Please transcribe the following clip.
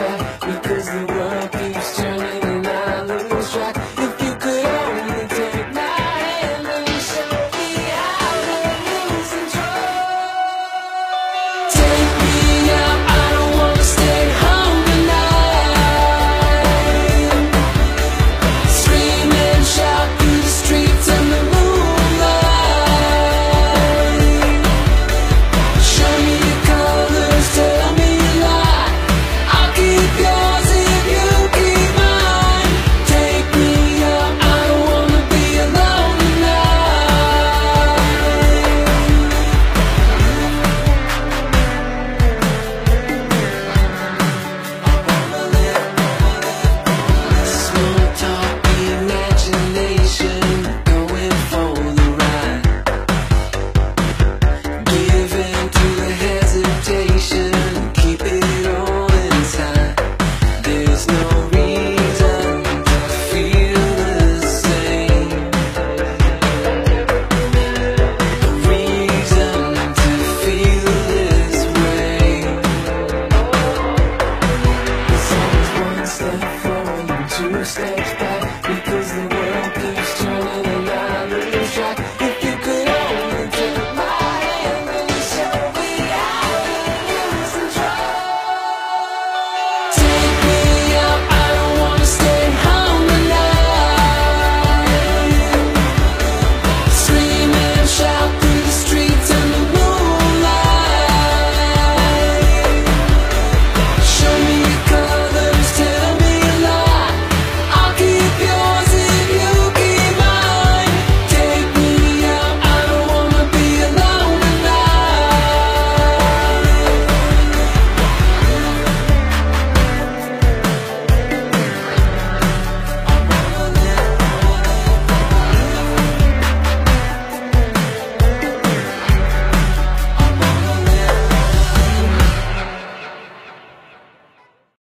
Yeah.